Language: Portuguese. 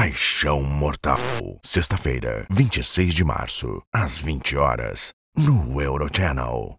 Paixão Mortal. Sexta-feira, 26 de março, às 20 horas, no Eurochannel.